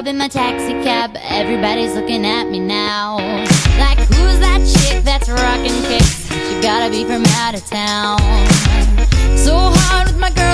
Club in my taxi cab. Everybody's looking at me now. Like, who's that chick that's rocking kicks? She gotta be from out of town. So hard with my girls